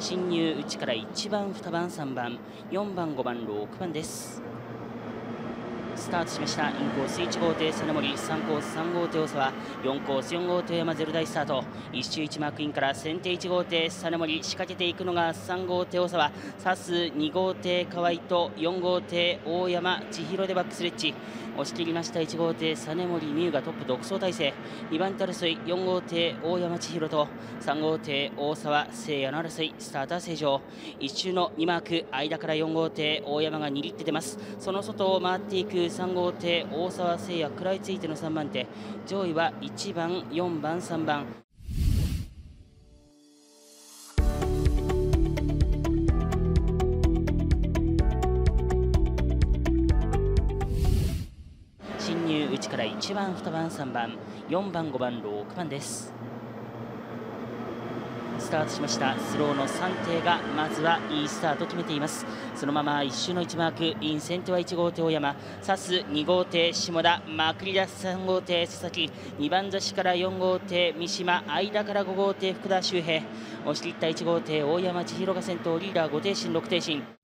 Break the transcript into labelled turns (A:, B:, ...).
A: 進入内から1番2番3番4番5番6番です。スタートしました。インコース1号艇実森3コース3号艇大沢4コース4号艇山ゼロ台スタート。1周1マークインから先手1号艇実森仕掛けていくのが3号艇大沢サス2号艇河合と4号艇大山千尋でバックスレッジ押し切りました1号艇実森美優がトップ独走体制2番手争い4号艇大山千尋と3号艇大沢聖也の争いスターター正常1周の2マーク間から4号艇大山が2リって出ます。その外を回っていく3号艇大沢聖也食らいついての3番手上位は1番4番3番。進入内から1番2番3番。4番5番6番です。スタートしました。スローの3艇がまずはいいスタート決めています。そのまま1周の1マーク。イン先手は1号艇大山。サス2号艇下田まくり出す3号艇佐々木。2番差しから4号艇三島間から5号艇福田周平。押し切った1号艇大山千尋が先頭。リーダー5艇進6艇進